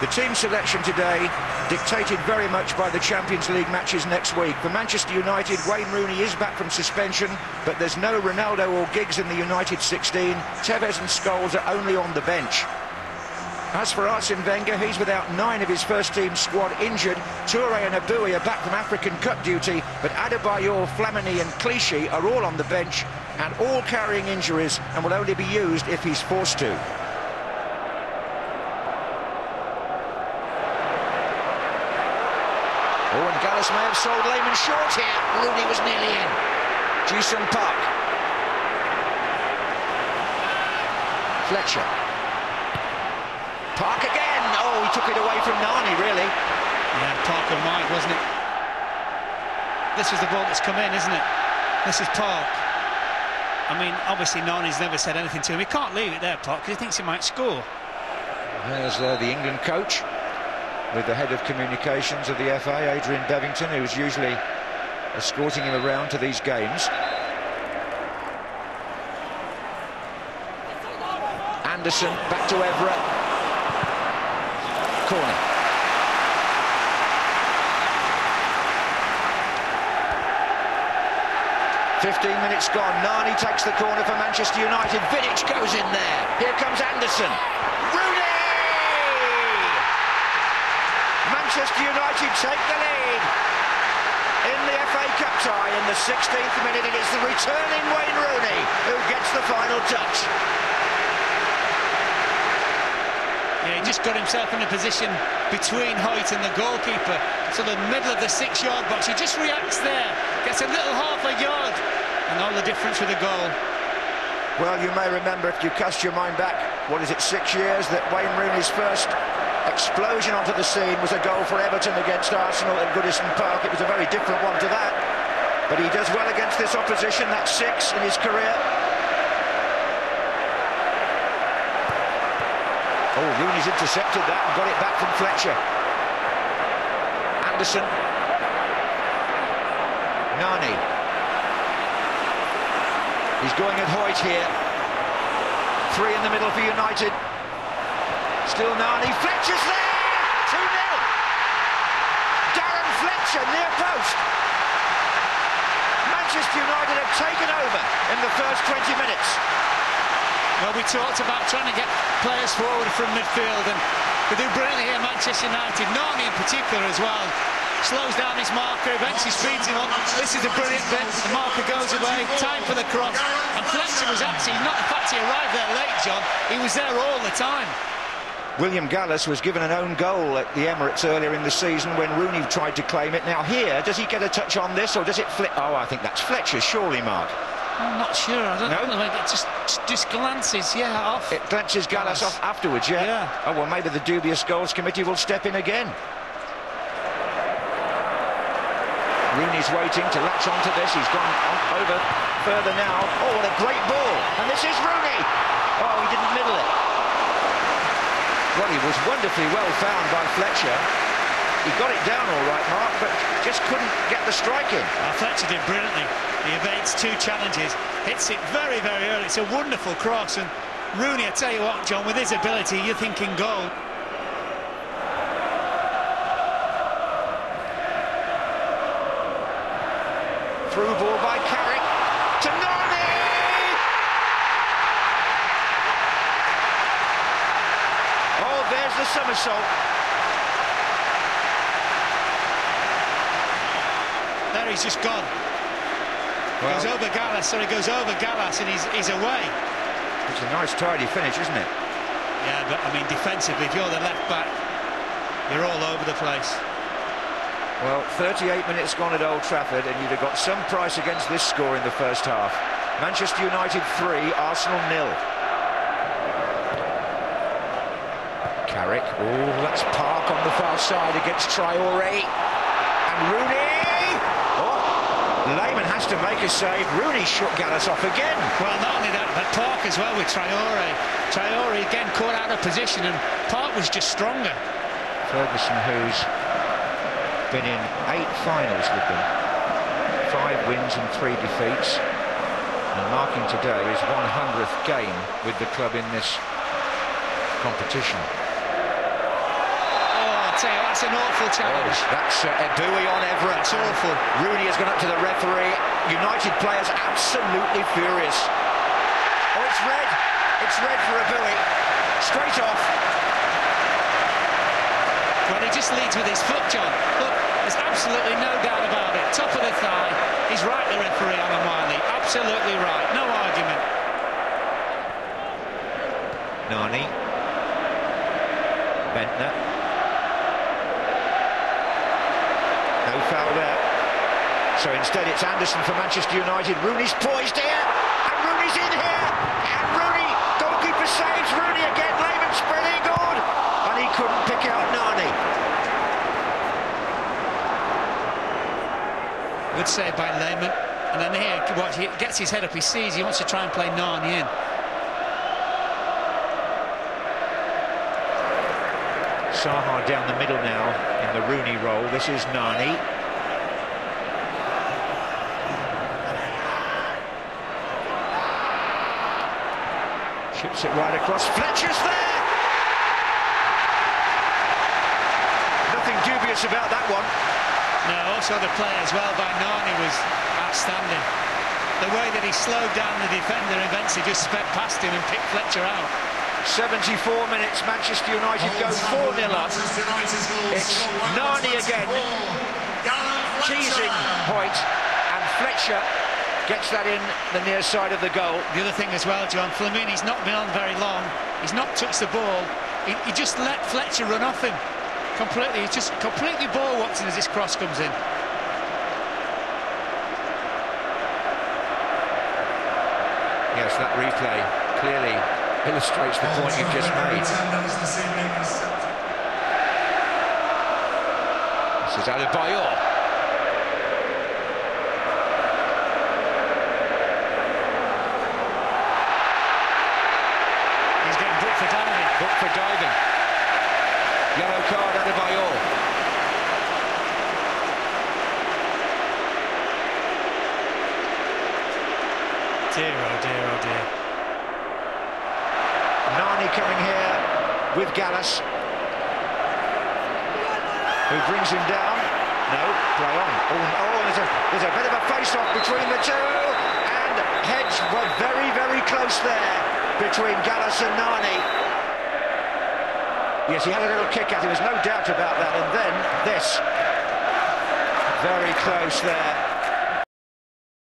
The team selection today dictated very much by the Champions League matches next week. For Manchester United, Wayne Rooney is back from suspension, but there's no Ronaldo or Giggs in the United 16. Tevez and Scholes are only on the bench. As for Arsene Wenger, he's without nine of his first-team squad injured. Toure and Eboue are back from African Cup duty, but Adebayor, Flamini and Clichy are all on the bench and all carrying injuries and will only be used if he's forced to. Owen Gallas may have sold Lehmann short here. Rooney was nearly in. Ji-sung Park. Fletcher. Park again. Oh, he took it away from Nani, really. Yeah, Parker might, wasn't it? This was the ball that's come in, isn't it? This is Park. I mean, obviously Nani's never said anything to him. He can't leave it there, Park, because he thinks he might score. There's uh, the England coach with the head of communications of the FA, Adrian Bevington, who's usually escorting him around to these games. Anderson back to Evra. Corner. Fifteen minutes gone. Nani takes the corner for Manchester United. Vidic goes in there. Here comes Anderson. Rooney! Manchester United take the lead in the FA Cup tie in the 16th minute. It is the returning Wayne Rooney who gets the final touch. Yeah, he just got himself in a position between Hoyte and the goalkeeper, so the middle of the six-yard box. He just reacts there, gets a little half a yard, and all the difference with the goal. Well, you may remember, if you cast your mind back, what is it, six years, that Wayne Rooney's first explosion onto the scene was a goal for Everton against Arsenal at Goodison Park. It was a very different one to that. But he does well against this opposition. That's six in his career. Oh, Rooney's intercepted that and got it back from Fletcher. Anderson. Nani. He's going at Hoyte here. Three in the middle for United. Still Nani. Fletcher's there! 2-0. Darren Fletcher near post. Manchester United have taken over in the first 20 minutes. Well, we talked about trying to get players forward from midfield, and they do brilliantly here, Manchester United. Nani in particular as well. Slows down his marker, eventually speeds him up. This is a brilliant bit. The marker goes away, time for the cross. And Fletcher was actually, not the fact he arrived there late, John, he was there all the time. William Gallas was given an own goal at the Emirates earlier in the season when Rooney tried to claim it. Now here, does he get a touch on this or does it flip? Oh, I think that's Fletcher, surely, Mark. I'm not sure. I don't no? know. It just, just glances, yeah, off. It glances Gallas, Gallas. off afterwards, yeah? Yeah. Oh, well, maybe the dubious goals committee will step in again. Rooney's waiting to latch onto this. He's gone over further now. Oh, what a great ball. And this is Rooney. Oh, he didn't middle it. Well, he was wonderfully well found by Fletcher. He got it down all right, Mark, but just couldn't get the strike in. Well, Fletcher did brilliantly. He evades two challenges, hits it very, very early. It's a wonderful cross, and Rooney, I tell you what, John, with his ability, you're thinking goal. Through ball by Carrick to Nani! There's the somersault. There he's just gone. Well, goes over Gallas, sorry, goes over Gallas and he's, he's away. It's a nice tidy finish, isn't it? Yeah, but I mean, defensively, if you're the left back, you're all over the place. Well, 38 minutes gone at Old Trafford, and you'd have got some price against this score in the first half. Manchester United 3, Arsenal nil. Carrick, oh, that's Park on the far side against Traore. And Rooney! Oh, Lehmann has to make a save. Rooney shook Gallas off again. Well, not only that, but Park as well with Traore. Traore again caught out of position, and Park was just stronger. Ferguson, who's been in eight finals with them, five wins and three defeats, and marking today his 100th game with the club in this competition. You, that's an awful challenge. Oh, that's uh, Eboue on Evra. That's awful. Rooney has gone up to the referee. United players absolutely furious. Oh, it's red. It's red for Eboue. Straight off. Well, he just leads with his foot, John. Look, there's absolutely no doubt about it. Top of the thigh. He's right, the referee, Alan Wiley. Absolutely right. No argument. Nani. Bendtner. No foul there. So instead it's Anderson for Manchester United. Rooney's poised here. And Rooney's in here. And Rooney, goalkeeper saves. Rooney again. Lehmann's pretty good. And he couldn't pick out Nani. Good save by Lehmann. And then here, what, he gets his head up, he sees, he wants to try and play Nani in. Saha down the middle now in the Rooney role. This is Nani. Chips it right across. Fletcher's there! Nothing dubious about that one. No, also the play as well by Nani was outstanding. The way that he slowed down the defender eventually just sped past him and picked Fletcher out. 74 minutes, Manchester United go 4-0 up. It's Nani again, teasing Hoyte, and Fletcher gets that in the near side of the goal. The other thing as well, John, Flamini's not been on very long. He's not touched the ball. He, he just let Fletcher run off him completely. He's just completely ball watching as this cross comes in. Yes, that replay clearly illustrates the point you've just made. This is Adebayor. He's getting booked for diving. Booked for diving. Yellow card, Adebayor. Dear, oh dear, oh dear. Nani coming here with Gallas. Who brings him down. No, play on. Oh, oh there's, a, there's a bit of a face-off between the two. And heads were very, very close there between Gallas and Nani. Yes, he had a little kick at him, there's no doubt about that. And then this. Very close there.